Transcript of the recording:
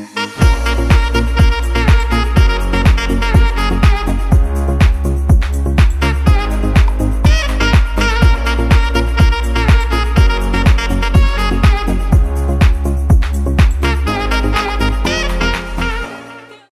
Mm-hmm.